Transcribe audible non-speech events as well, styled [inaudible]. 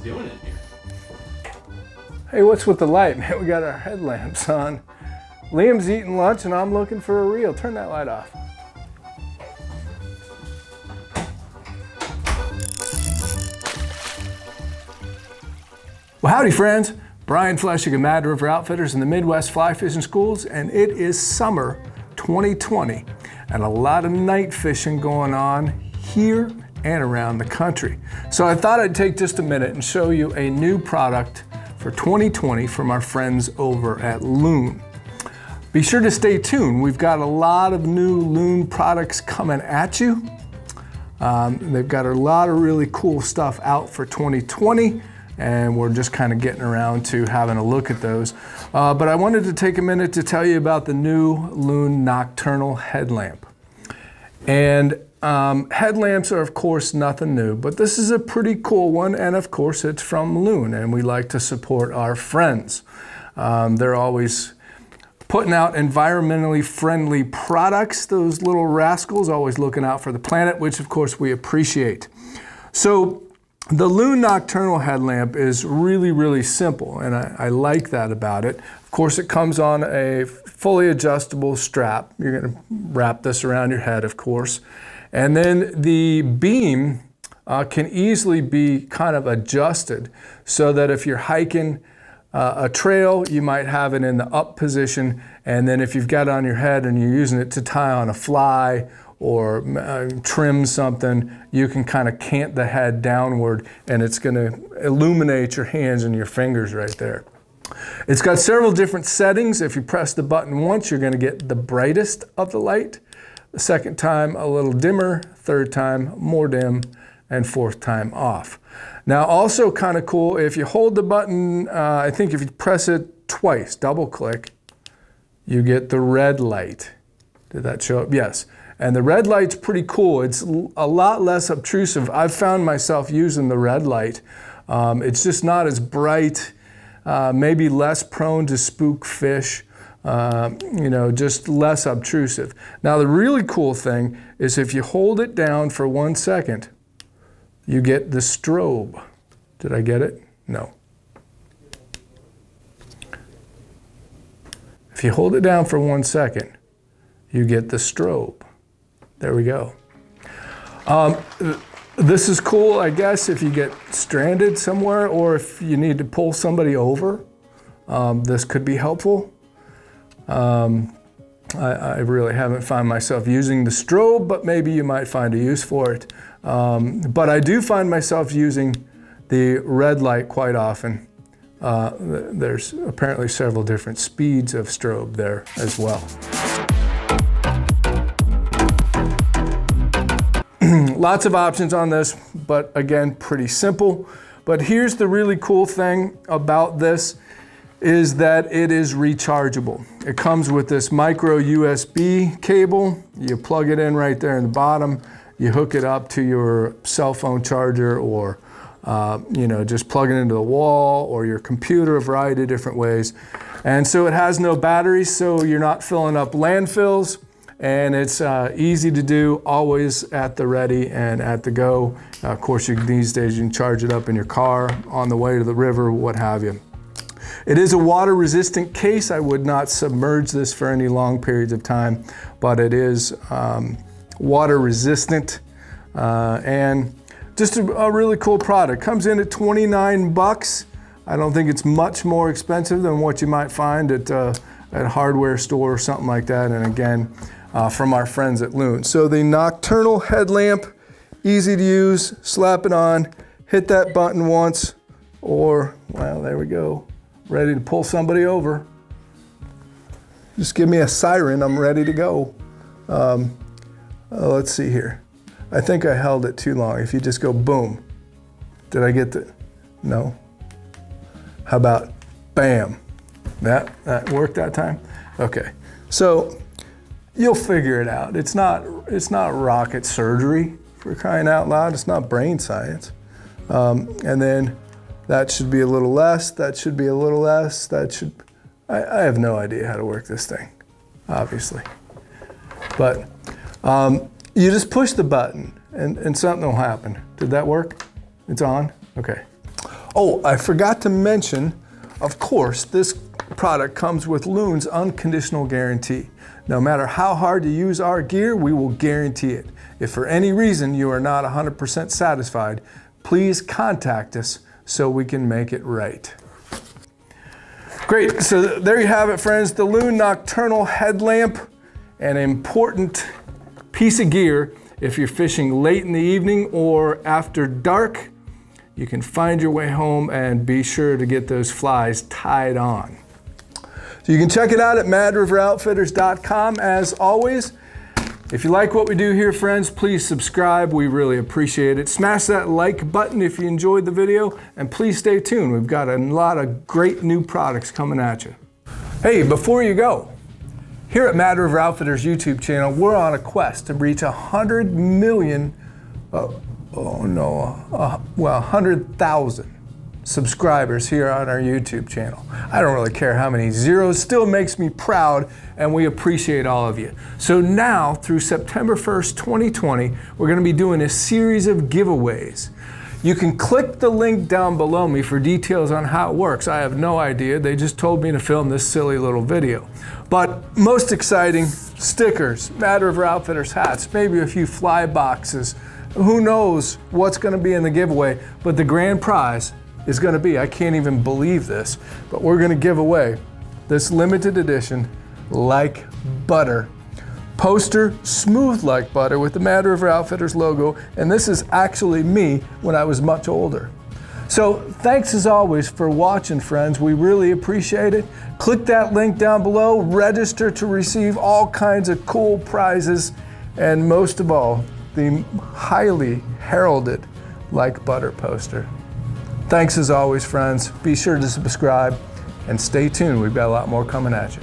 doing in here? Hey, what's with the light? Man, [laughs] we got our headlamps on. Liam's eating lunch and I'm looking for a reel. Turn that light off. Well, howdy friends. Brian Flechsig of Mad River Outfitters in the Midwest Fly Fishing Schools, and it is summer 2020, and a lot of night fishing going on here and around the country. So I thought I'd take just a minute and show you a new product for 2020 from our friends over at Loon. Be sure to stay tuned. We've got a lot of new Loon products coming at you. Um, they've got a lot of really cool stuff out for 2020 and we're just kind of getting around to having a look at those. Uh, but I wanted to take a minute to tell you about the new Loon Nocturnal Headlamp. And um, headlamps are of course nothing new, but this is a pretty cool one and of course it's from Loon and we like to support our friends. Um, they're always putting out environmentally friendly products, those little rascals always looking out for the planet, which of course we appreciate. So the Loon Nocturnal headlamp is really, really simple, and I, I, like that about it. Of course, it comes on a fully adjustable strap. You're going to wrap this around your head, of course. And then the beam uh, can easily be kind of adjusted so that if you're hiking uh, a trail, you might have it in the up position, and then if you've got it on your head and you're using it to tie on a fly or uh, trim something, you can kind of cant the head downward and it's going to illuminate your hands and your fingers right there. It's got several different settings. If you press the button once, you're going to get the brightest of the light. The second time, a little dimmer. Third time, more dim. And fourth time, off. Now, also kind of cool, if you hold the button, uh, I think if you press it twice, double click, you get the red light. Did that show up? Yes. And the red light's pretty cool. It's a lot less obtrusive. I've found myself using the red light. Um, it's just not as bright, uh, maybe less prone to spook fish, uh, you know, just less obtrusive. Now the really cool thing is if you hold it down for one second, you get the strobe. Did I get it? No. If you hold it down for one second, you get the strobe. There we go. Um, this is cool, I guess, if you get stranded somewhere or if you need to pull somebody over. Um, this could be helpful. Um, I, I, really haven't found myself using the strobe, but maybe you might find a use for it. Um, but I do find myself using the red light quite often. Uh, there's apparently several different speeds of strobe there as well. [clears throat] Lots of options on this, but again, pretty simple. But here's the really cool thing about this is that it is rechargeable. It comes with this micro USB cable. You plug it in right there in the bottom. You hook it up to your cell phone charger or uh, you know, just plug it into the wall or your computer a variety of different ways. And so it has no batteries, so you're not filling up landfills and it's uh, easy to do, always at the ready and at the go. Uh, of course, you, these days you can charge it up in your car, on the way to the river, what have you. It is a water resistant case. I would not submerge this for any long periods of time, but it is um, water resistant uh, and just a, a, really cool product. Comes in at 29 bucks. I don't think it's much more expensive than what you might find at, uh, at a hardware store or something like that. And again, uh, from our friends at Loon. So the nocturnal headlamp, easy to use, slap it on, hit that button once, or, well, there we go, ready to pull somebody over. Just give me a siren, I'm ready to go. Um, uh, let's see here. I think I held it too long. If you just go boom. Did I get the, no? How about bam? That, that worked that time? Okay. So You'll figure it out. It's not, it's not rocket surgery for crying out loud. It's not brain science. Um, and then that should be a little less, that should be a little less, that should, I, I have no idea how to work this thing, obviously. But um, you just push the button and, and something will happen. Did that work? It's on? Okay. Oh, I forgot to mention, of course, this product comes with Loon's unconditional guarantee. No matter how hard you use our gear, we will guarantee it. If for any reason you are not 100% satisfied, please contact us so we can make it right. Great, so there you have it friends, the Loon Nocturnal Headlamp, an important piece of gear if you're fishing late in the evening or after dark. You can find your way home and be sure to get those flies tied on. So you can check it out at madriveroutfitters.com as always. If you like what we do here, friends, please subscribe. We really appreciate it. Smash that like button if you enjoyed the video, and please stay tuned. We've got a lot of great new products coming at you. Hey, before you go, here at Mad River Outfitters YouTube channel, we're on a quest to reach 100 million, uh, oh no, uh, well, 100,000 subscribers here on our YouTube channel. I don't really care how many zeros, still makes me proud and we appreciate all of you. So now through September 1st, 2020, we're gonna be doing a series of giveaways. You can click the link down below me for details on how it works. I have no idea. They just told me to film this silly little video. But most exciting, stickers, Mad River Outfitters hats, maybe a few fly boxes. Who knows what's gonna be in the giveaway, but the grand prize is going to be. I can't even believe this, but we're going to give away this limited edition like butter poster, smooth like butter with the Mad River Outfitters logo, and this is actually me when I was much older. So thanks as always for watching, friends. We really appreciate it. Click that link down below, register to receive all kinds of cool prizes, and most of all, the highly heralded like butter poster. Thanks as always, friends. Be sure to subscribe and stay tuned. We've got a lot more coming at you.